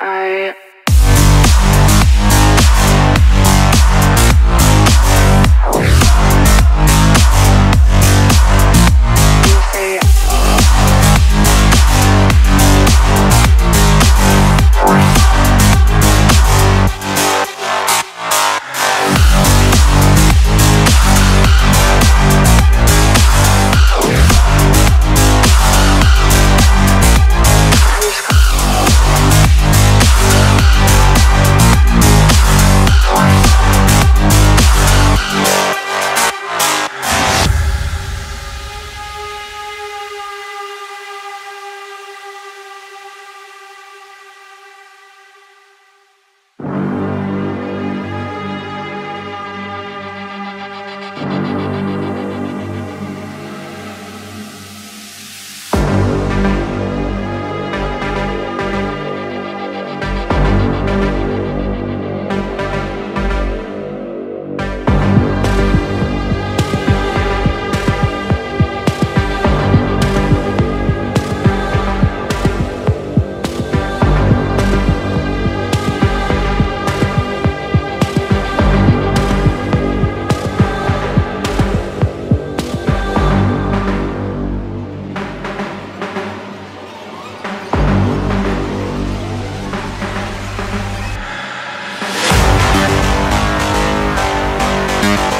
I. I'm